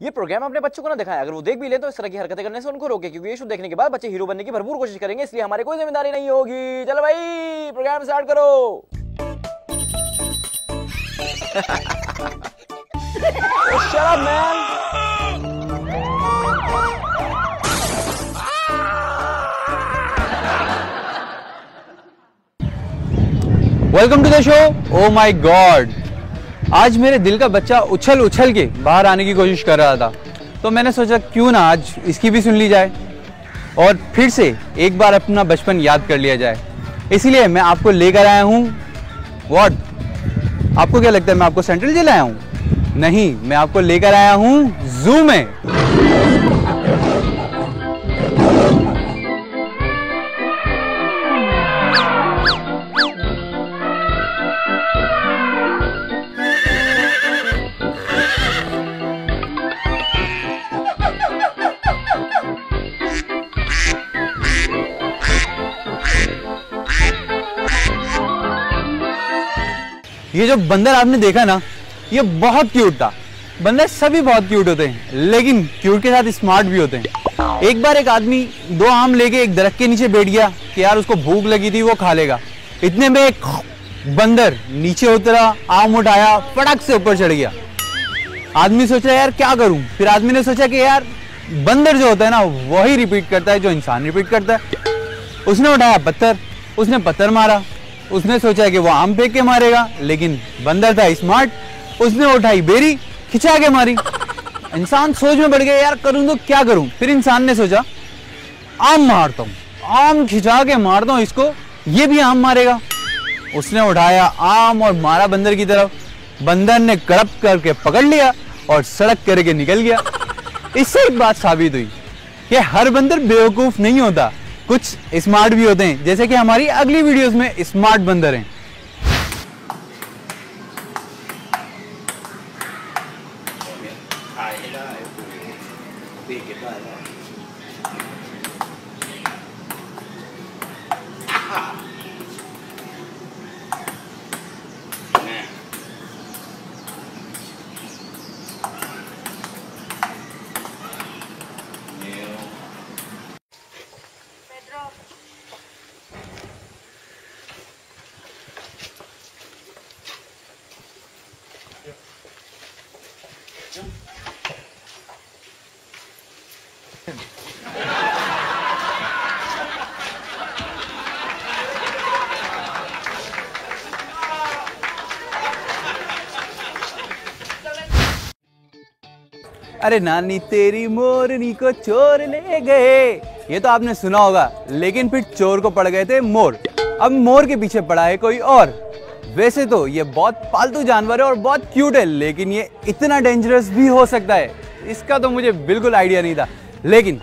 ये प्रोग्राम अपने बच्चों को ना दिखाएँ अगर वो देख भी ले तो इस तरह की हरकतें करने से उनको रोके क्योंकि ये शो देखने के बाद बच्चे हीरो बनने की भरपूर कोशिश करेंगे इसलिए हमारी कोई ज़िम्मेदारी नहीं होगी। चलो भाई प्रोग्राम स्टार्ट करो। Up, welcome to the show oh my god आज मेरे दिल का बच्चा उछल उछल के बाहर आने की कोशिश कर रहा था। तो मैंने सोचा, क्यों ना आज इसकी भी सुन ली जाए और फिर से एक बार अपना बचपन याद कर लिया जाए। इसीलिए मैं आपको लेकर आया हूँ वॉट आपको क्या लगता है, मैं आपको सेंट्रल जेल आया हूँ? नहीं, मैं आपको लेकर आया हूँ जू में। ये जो बंदर आपने देखा ना, ये बहुत क्यूट था। बंदर सभी बहुत क्यूट होते हैं, लेकिन क्यूट के साथ स्मार्ट भी होते हैं। एक बार एक आदमी दो आम लेके एक दरख्त के नीचे बैठ गया कि यार उसको भूख लगी थी, वो खा लेगा। इतने में एक बंदर नीचे उतरा, आम उठाया, फटक से ऊपर चढ़ गया। आदमी सोचा यार, क्या करूँ? फिर आदमी ने सोचा कि यार, बंदर जो होता है ना, वही रिपीट करता है, जो इंसान रिपीट करता है। उसने उठाया पत्थर, उसने पत्थर मारा। उसने सोचा कि वो आम फेंक के मारेगा, लेकिन बंदर था स्मार्ट उसने उठाई बेरी, खिंचा के मारी। इंसान सोच में बढ़ गया, यार, करूँ तो क्या करूँ? फिर इंसान ने सोचा, आम मारता हूँ, आम खिंचा के मारता हूँ, इसको ये भी आम मारेगा। उसने उठाया आम और मारा बंदर की तरफ़। बंदर ने कड़प करके पकड़ लिया और सड़क करके निकल गया। इससे एक बात साबित हुई कि हर बंदर बेवकूफ़ नहीं होता। कुछ स्मार्ट भी होते हैं। जैसे कि हमारी अगली वीडियोस में स्मार्ट बंदर हैं। अरे नानी, तेरी मोरनी को चोर ले गए। ये तो आपने सुना होगा, लेकिन फिर चोर को पड़ गए थे मोर। अब मोर के पीछे पड़ा है कोई और। वैसे तो ये बहुत पालतू जानवर है और बहुत क्यूट है, लेकिन ये इतना डेंजरस भी हो सकता है। इसका तो मुझे बिल्कुल आइडिया नहीं था। लेकिन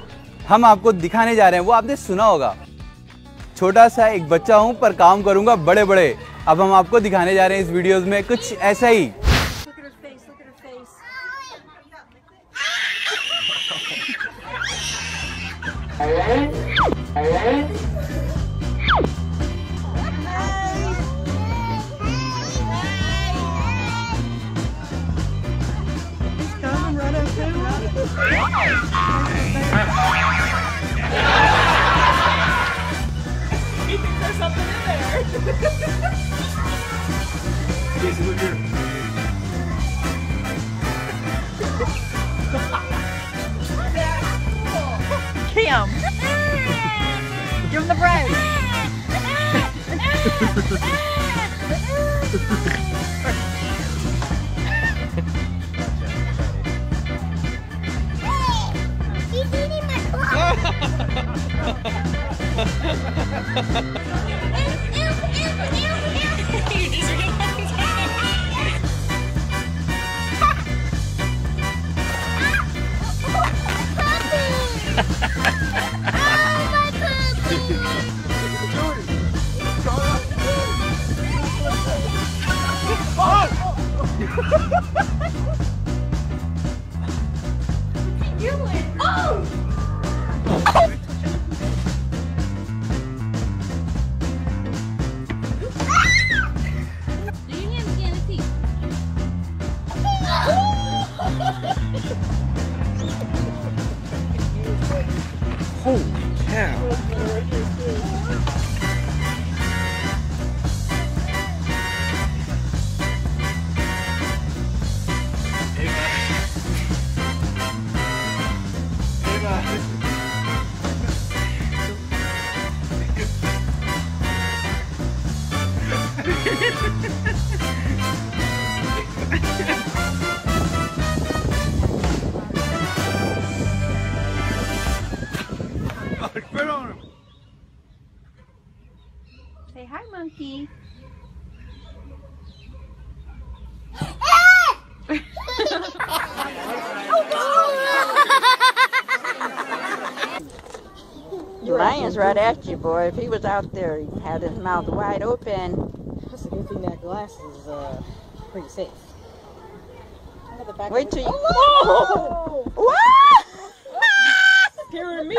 हम आपको दिखाने जा रहे हैं, वो आपने सुना होगा। छोटा सा एक बच्चा हूँ, पर काम करूँगा बड़े बड़े अब हम आपको दिखाने जा रहे हैं इस वीडियोस में कुछ ऐसा ही। He thinks there's something in there? Jason, look here. Cam. Give him the bread. boy. If he was out there, he had his mouth wide open. That's a good thing that glass is uh, pretty safe. Look at the back Wait till the- you. Oh! What? Scaring me.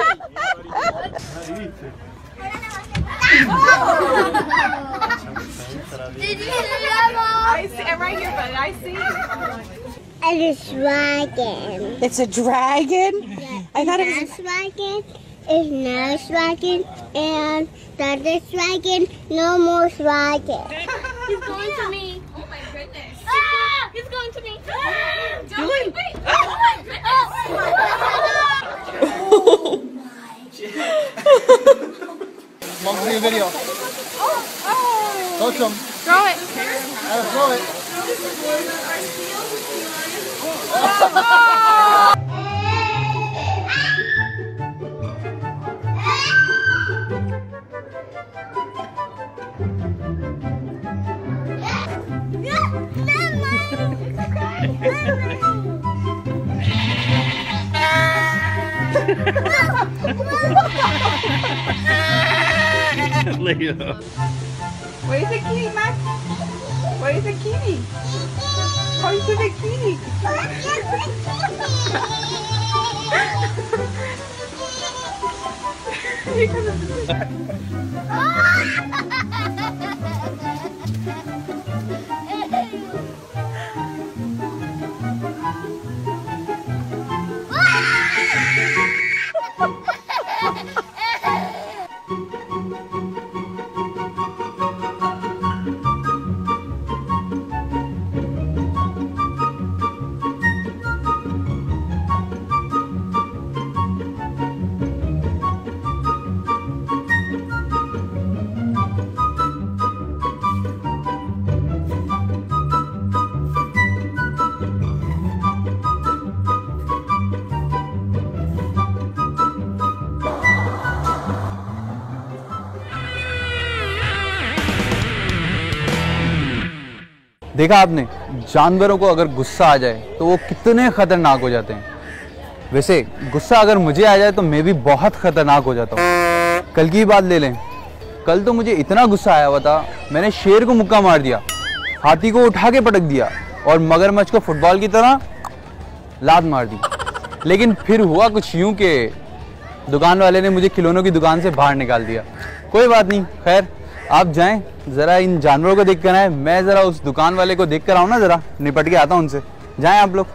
Did you see that, I see. I'm right here, but I see. Mom? It's a dragon. It's a dragon? I thought it was. That's dragon. It's no dragon. And that is dragon. No more dragon. He's going to me. Oh my goodness. He's going to me. Wait, wait. Oh Mom's doing a video. Oh, oh. Touch him. Throw it. Gotta throw it. Leo. Where's the kitty, Max? Where's the kitty? Where's the kitty? Where's the kitty? देखा आपने? जानवरों को अगर गुस्सा आ जाए तो वो कितने खतरनाक हो जाते हैं। वैसे, गुस्सा अगर मुझे आ जाए तो मैं भी बहुत खतरनाक हो जाता हूँ। कल की बात ले लें। कल तो मुझे इतना गुस्सा आया हुआ था, मैंने शेर को मुक्का मार दिया, हाथी को उठा के पटक दिया, और मगरमच्छ को फुटबॉल की तरह लात मार दी। लेकिन फिर हुआ कुछ यूँ कि दुकान वाले ने मुझे खिलौनों की दुकान से बाहर निकाल दिया। कोई बात नहीं, खैर आप जाएँ, जरा इन जानवरों को देख कर आए। मैं जरा उस दुकान वाले को देख कर आऊँ ना जरा, निपट के आता हूँ उनसे। जाएँ आप लोग।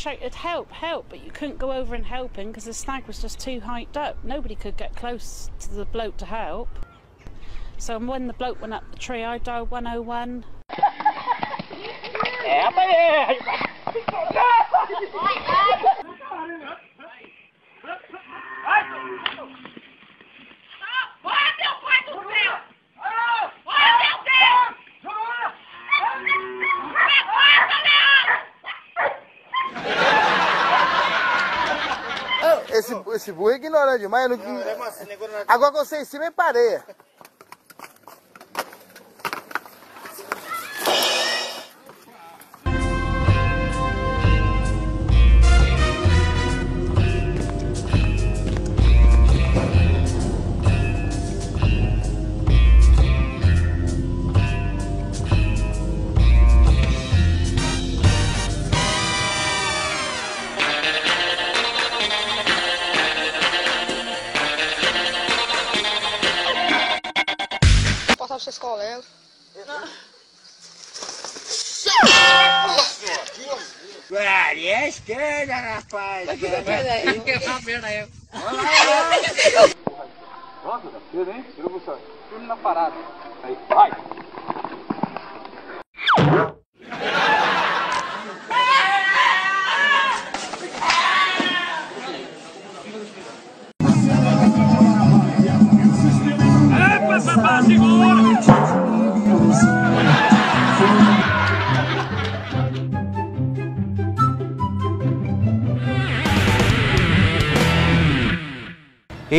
Shouted help help but you couldn't go over and help him because the snag was just too hiked up. Nobody could get close to the bloke to help. So when the bloke went up the tree i dialed 101 Esse, esse burro é ignorante demais. eu Não... Agora você em cima é pareia.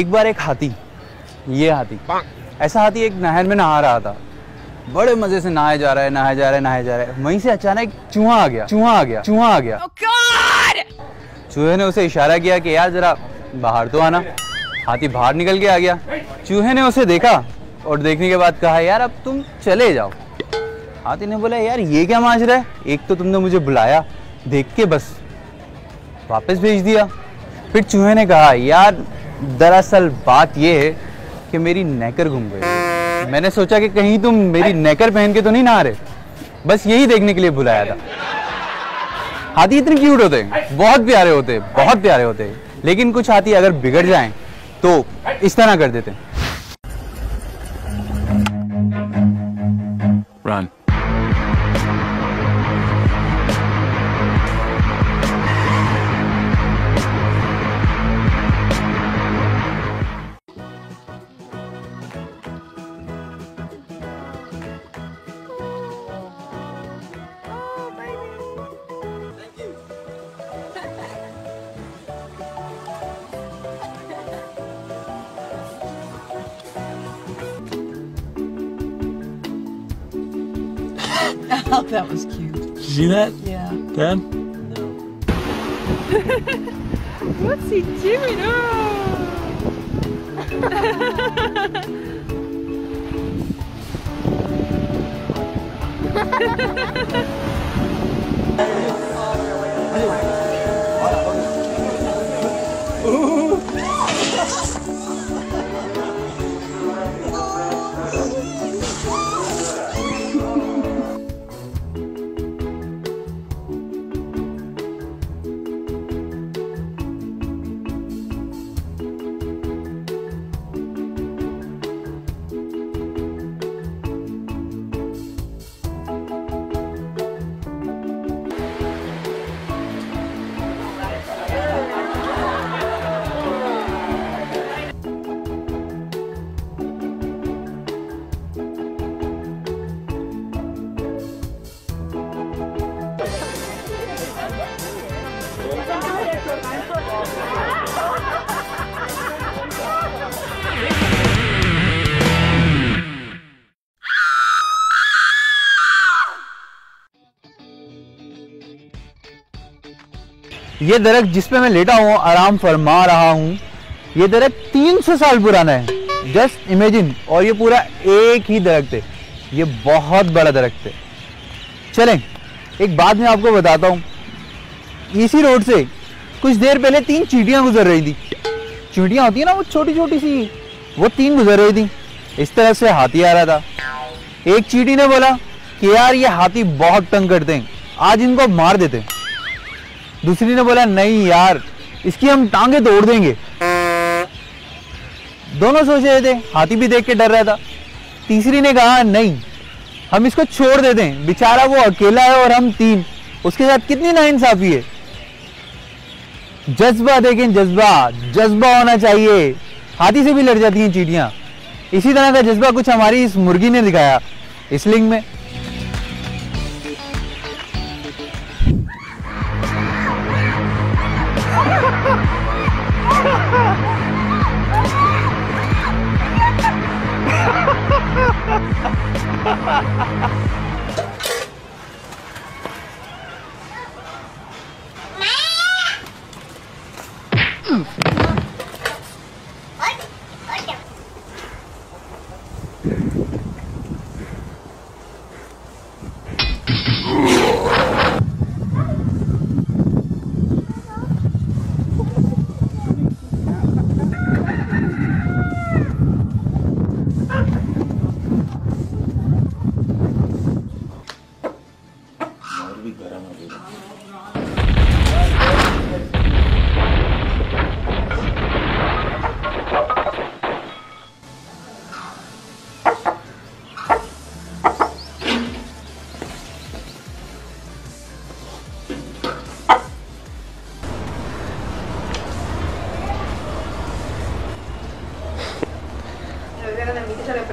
एक बार एक हाथी ये हाथी। ऐसा हाथी एक नहर में नहा रहा था। बड़े मज़े से नहाए जा रहा है नहाए जा रहा है नहाए जा रहा। है वहीं से अचानक एक चूहा आ गया चूहा आ गया चूहा आ गया। चूहे ने उसे इशारा किया कि यार जरा बाहर तो आना। हाथी बाहर निकल के आ गया। चूहे ने उसे देखा और देखने के बाद कहा यार अब तुम चले जाओ। हाथी ने बोला यार ये क्या माजरा है? एक तो तुमने मुझे बुलाया देख के बस वापस भेज दिया। फिर चूहे ने कहा यार दरअसल बात ये है कि मेरी नेकर घूम गई। मैंने सोचा कि कहीं तुम मेरी नेकर पहन के तो नहीं नहा रहे। बस यही देखने के लिए बुलाया था। हाथी इतने क्यूट होते हैं, बहुत प्यारे होते हैं, बहुत प्यारे होते हैं। लेकिन कुछ हाथी अगर बिगड़ जाएँ तो इस तरह कर देते हैं। Run. That? Yeah. Dad? ये दरख्त जिस पे मैं लेटा हूँ आराम फरमा रहा हूँ, ये दरख्त 300 साल पुराना है। जस्ट इमेजिन और ये पूरा एक ही दरख्त है ये बहुत बड़ा दरख्त है चलें, एक बात मैं आपको बताता हूँ। इसी रोड से कुछ देर पहले तीन चींटियाँ गुजर रही थी। चींटियाँ होती है ना वो छोटी छोटी सी? वो तीन गुजर रही थी। इस तरह से हाथी आ रहा था। एक चीटी ने बोला कि, यार, ये हाथी बहुत तंग करते हैं। आज इनको मार देते हैं। दूसरी ने बोला, नहीं यार, इसकी हम टांगे तोड़ देंगे। दोनों सोच रहे थे, हाथी भी देख के डर रहा था। तीसरी ने कहा, नहीं, हम इसको छोड़ देते हैं बेचारा वो अकेला है और हम तीन, उसके साथ कितनी नाइंसाफी है? जज्बा, देखें, जज्बा जज्बा होना चाहिए। हाथी से भी लड़ जाती हैं चीटियाँ। इसी तरह का जज्बा कुछ हमारी इस मुर्गी ने दिखाया, इस लिंग में।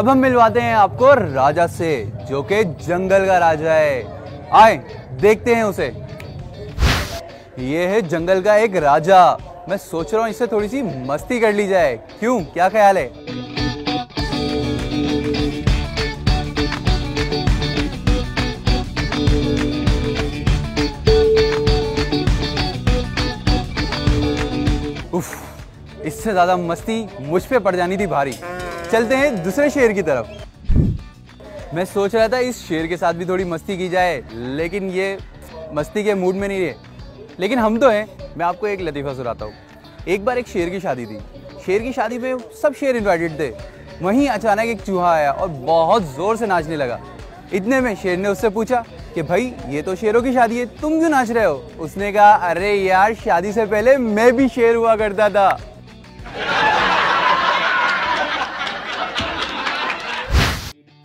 अब हम मिलवाते हैं आपको राजा से, जो कि जंगल का राजा है। आए, देखते हैं उसे। ये है जंगल का एक राजा। मैं सोच रहा हूँ इससे थोड़ी सी मस्ती कर ली जाए। क्यों? क्या ख्याल है? उफ, इससे ज़्यादा मस्ती मुझ पे पड़ जानी थी भारी। चलते हैं दूसरे शेर की तरफ़। मैं सोच रहा था इस शेर के साथ भी थोड़ी मस्ती की जाए, लेकिन ये मस्ती के मूड में नहीं है। लेकिन हम तो हैं। मैं आपको एक लतीफ़ा सुनाता हूँ। एक बार एक शेर की शादी थी। शेर की शादी में सब शेर इन्वाइटेड थे। वहीं अचानक एक चूहा आया और बहुत ज़ोर से नाचने लगा। इतने में शेर ने उससे पूछा कि, भाई, ये तो शेरों की शादी है, तुम क्यों नाच रहे हो? उसने कहा, अरे यार, शादी से पहले मैं भी शेर हुआ करता था।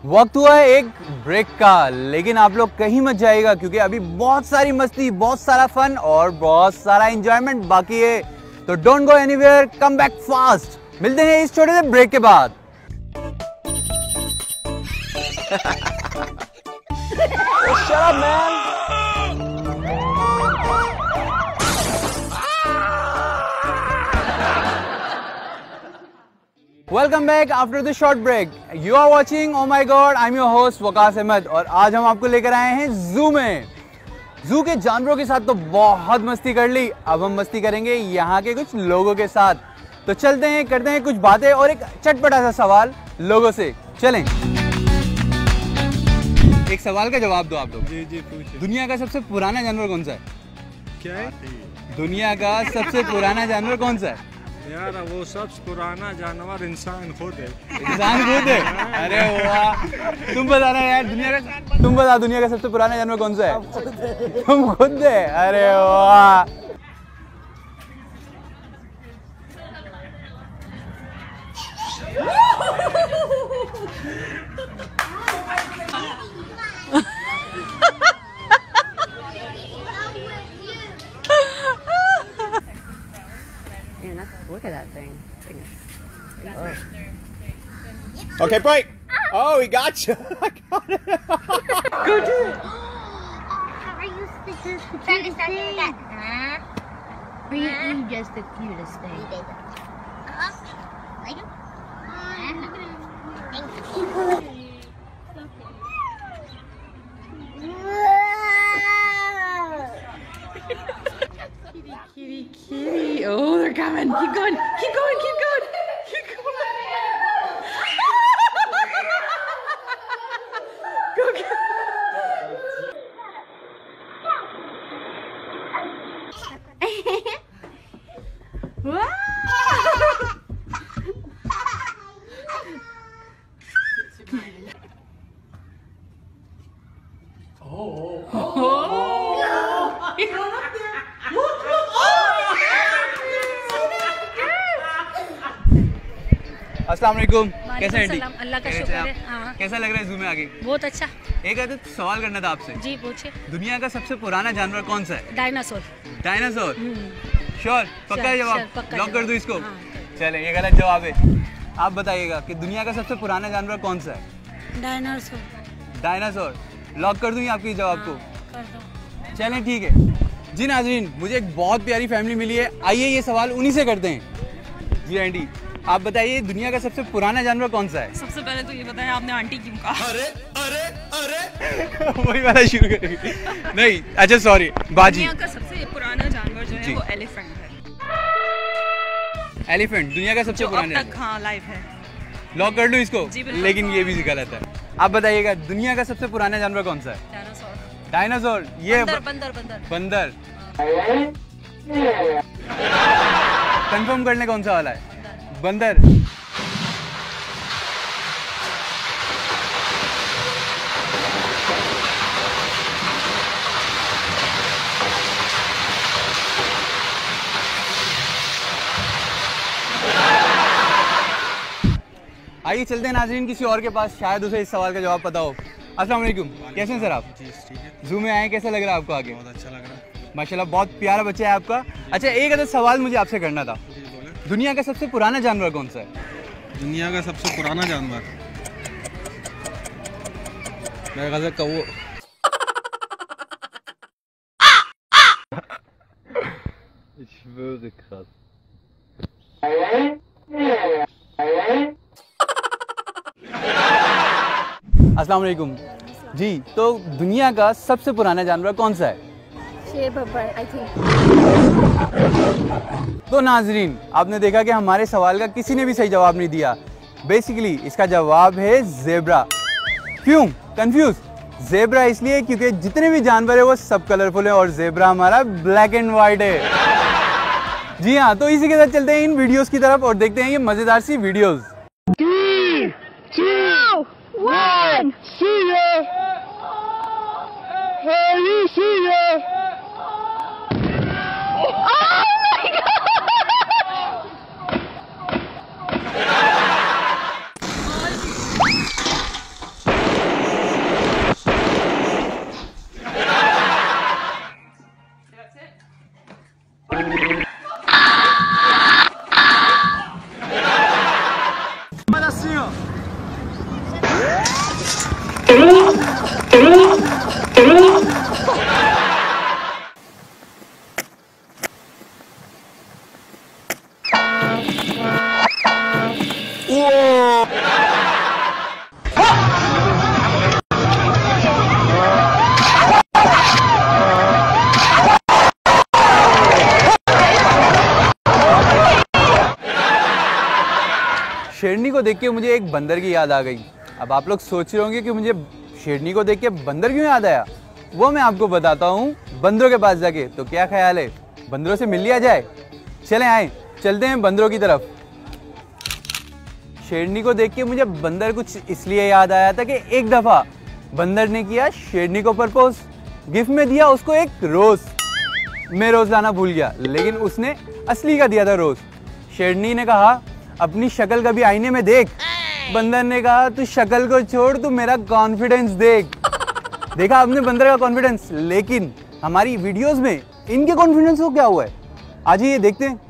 वक्त हुआ है एक ब्रेक का लेकिन आप लोग कहीं मत जाएगा क्योंकि अभी बहुत सारी मस्ती बहुत सारा फन और बहुत सारा एंजॉयमेंट बाकी है। तो don't go anywhere come back fast मिलते हैं इस छोटे से ब्रेक के बाद। Shut up, man. Welcome back after the short break you are watching oh my god I am your host Waqas Ahmad और आज हम आपको लेकर आए हैं जू में। जू के जानवरों के साथ तो बहुत मस्ती कर ली। अब हम मस्ती करेंगे यहाँ के कुछ लोगों के साथ। तो चलते हैं करते हैं कुछ बातें और एक चटपटा सा सवाल लोगों से। चलें। एक सवाल का जवाब दो आप लोग। जी जी दुनिया का सबसे पुराना जानवर कौन सा है? क्या है? दुनिया का सबसे पुराना जानवर कौन सा है? यार वो सबसे पुराना जानवर इंसान खुद है। इंसान खुद है? अरे वाह। तुम बता रहे यार दुनिया का तुम बता दुनिया का सबसे पुराना जानवर कौन सा है? तुम खुद है? अरे वाह। Man, thing. Right. Okay, break. Oh, he got you. I got it. Go do it. The just the cutest thing. Thank you. Coming. Keep going. Keep going. Keep अस्सलाम वालेकुम कैसे हैं आंटी अल्लाह का शुक्र? है, हाँ। कैसा लग रहा है जू में आगे? बहुत अच्छा। एक आदत सवाल करना था आपसे। जी पूछे दुनिया का सबसे पुराना जानवर कौन सा है? डायनासोर डायनासोर श्योर पक्का जवाब? लॉक कर जवाब। दूँ इसको? हाँ, चले ये गलत जवाब है। आप बताइएगा कि दुनिया का सबसे पुराना जानवर कौन सा है? डायनासोर डायनासोर लॉक कर दूँ आपके जवाब को? कर दो। चलें ठीक है। जी नाजरीन मुझे एक बहुत प्यारी फैमिली मिली है। आइए ये सवाल उन्हीं से करते हैं। जी आंटी। आप बताइए दुनिया का सबसे पुराना जानवर कौन सा है? सबसे पहले तो ये बताया आपने आंटी क्यों कहा? अरे अरे अरे। वही वाला शुरू करेंगे नहीं अच्छा सॉरी बाजी। दुनिया का सबसे पुराना जानवर जो है वो एलिफेंट है। एलिफेंट दुनिया का सबसे अब पुराना तक हाँ लाइव है। लॉक कर लूँ इसको। लेकिन ये भी गलत है। आप बताइएगा दुनिया का सबसे पुराना जानवर कौन सा है? डायनासोर डायनासोर ये बंदर बंदर बंदर। कंफर्म करने कौन सा वाला है? बंदर। आइए चलते हैं नाजरीन किसी और के पास शायद उसे इस सवाल का जवाब पता हो। अस्सलाम वालेकुम। कैसे हैं सर आप? जी ठीक है। जू में आए कैसा लग रहा है आपको आगे? बहुत अच्छा लग रहा है। माशाल्लाह बहुत प्यारा बच्चा है आपका। अच्छा एक अदर सवाल मुझे आपसे करना था। दुनिया का सबसे पुराना जानवर कौन सा है? दुनिया का सबसे पुराना जानवर। मेरे ख्याल से कौ अस्सलाम वालेकुम जी तो दुनिया का सबसे पुराना जानवर कौन सा है? शेर बब्बर आई थिंक तो नाजरीन, आपने देखा कि हमारे सवाल का किसी ने भी सही जवाब नहीं दिया। बेसिकली इसका जवाब है जेबरा। क्यों? कंफ्यूज जेबरा इसलिए क्योंकि जितने भी जानवर है, वो सब कलरफुल है और जेबरा हमारा ब्लैक एंड व्हाइट है। जी हाँ तो इसी के साथ चलते हैं इन वीडियोस की तरफ़ और देखते हैं ये मज़ेदार सी वीडियोस शेरनी को देख के मुझे एक बंदर की याद आ गई। अब आप लोग सोच रहे होंगे कि मुझे शेरनी को देख के बंदर क्यों याद आया? वो मैं आपको बताता हूँ बंदरों के पास जाके। तो क्या ख्याल है? बंदरों से मिल लिया जाए? चले आए, चलते हैं बंदरों की तरफ़। शेरनी को देख के मुझे बंदर कुछ इसलिए याद आया था कि एक दफ़ा बंदर ने किया शेरनी को प्रपोज। गिफ्ट में दिया उसको एक रोज। मैं रोज लाना भूल गया, लेकिन उसने असली का दिया था रोज। शेरनी ने कहा अपनी शक्ल कभी आईने में देख। बंदर ने कहा, तू शक्ल को छोड़, तू मेरा कॉन्फिडेंस देख। देखा आपने बंदर का कॉन्फिडेंस लेकिन हमारी वीडियोस में इनके कॉन्फिडेंस को क्या हुआ है? आज ये देखते हैं।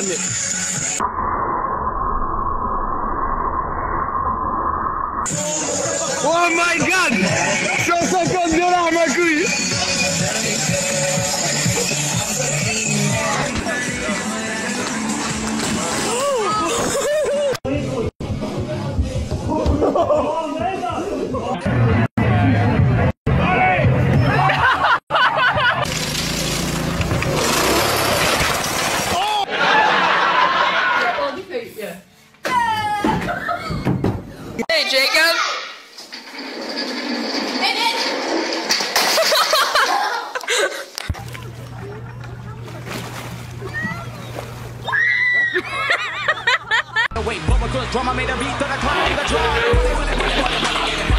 grande. away. But because drama made a beat to the clock, the drive.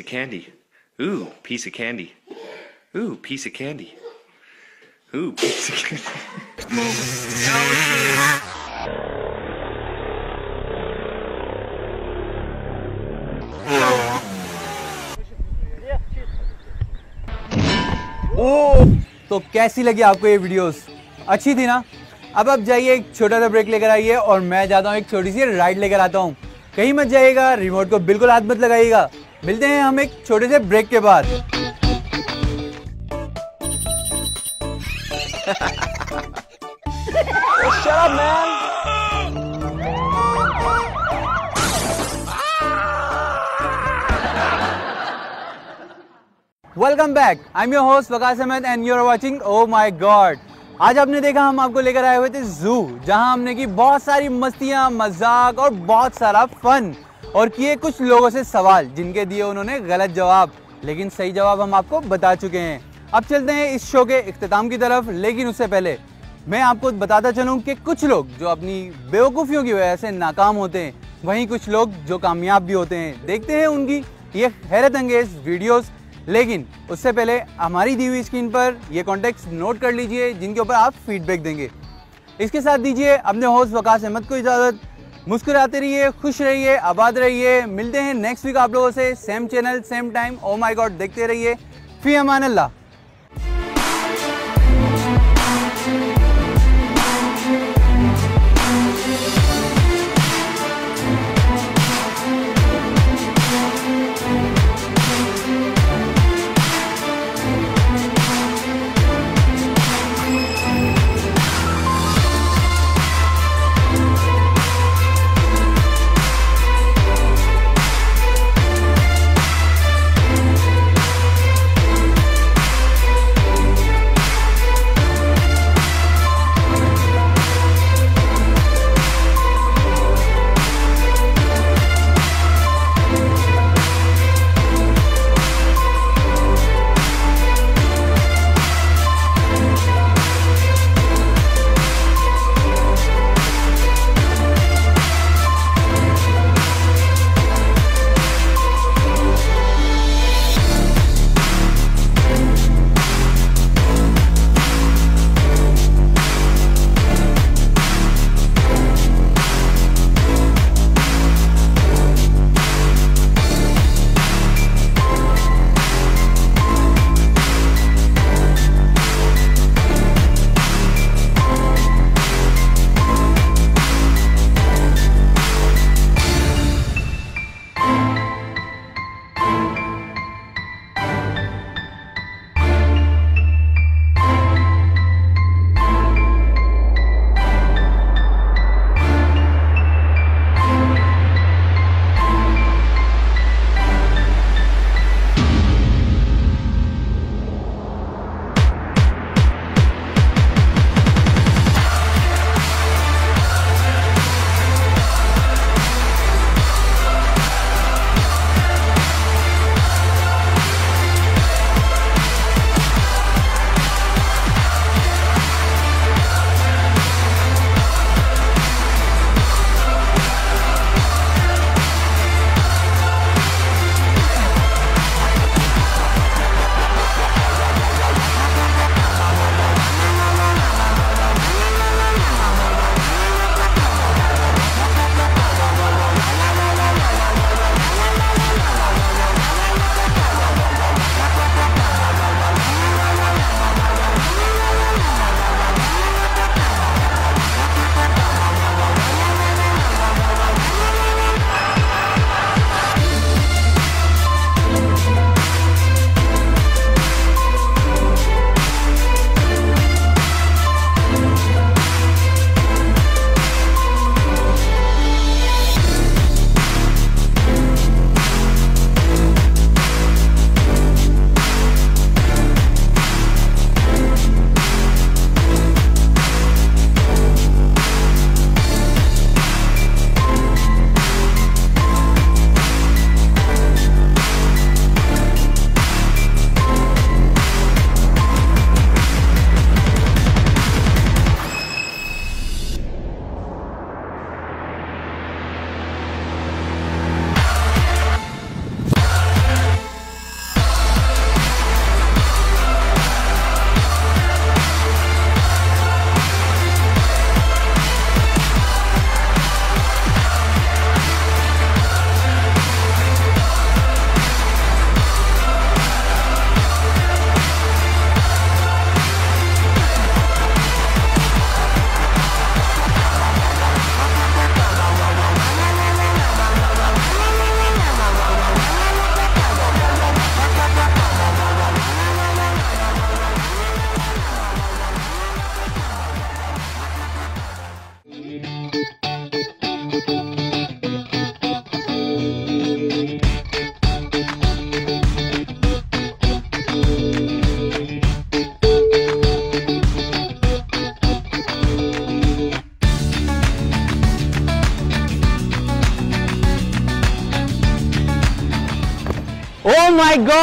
Piece of candy. Ooh, piece of candy. Ooh, piece of candy. Ooh, piece of candy. ओ तो कैसी लगी आपको ये वीडियोस अच्छी थी ना अब आप जाइए एक छोटा सा ब्रेक लेकर आइए और मैं जाता हूँ एक छोटी सी राइड लेकर आता हूँ कहीं मत जाइएगा रिमोट को बिल्कुल हाथ मत लगाइएगा मिलते हैं हम एक छोटे से ब्रेक के बाद। Welcome back I am your host Waqas Ahmad and you are watching oh my god आज आपने देखा हम आपको लेकर आए हुए थे जू जहाँ हमने की बहुत सारी मस्तियाँ मज़ाक और बहुत सारा फन और किए कुछ लोगों से सवाल, जिनके दिए उन्होंने गलत जवाब। लेकिन सही जवाब हम आपको बता चुके हैं। अब चलते हैं इस शो के इख्तिताम की तरफ़। लेकिन उससे पहले, मैं आपको बताता चलूँ कि कुछ लोग जो अपनी बेवकूफ़ियों की वजह से नाकाम होते हैं, वहीं कुछ लोग जो कामयाब भी होते हैं। देखते हैं उनकी ये हैरत अंगेज वीडियोस। लेकिन उससे पहले हमारी दी हुई स्क्रीन पर ये कॉन्टेक्ट नोट कर लीजिए, जिनके ऊपर आप फीडबैक देंगे। इसके साथ दीजिए अपने होस्ट वकास अहमद को इजाज़त। मुस्कुराते रहिए, खुश रहिए, आबाद रहिए। मिलते हैं नेक्स्ट वीक आप लोगों से same channel same time oh my god देखते रहिए। फ़ी अमान अल्लाह। My god!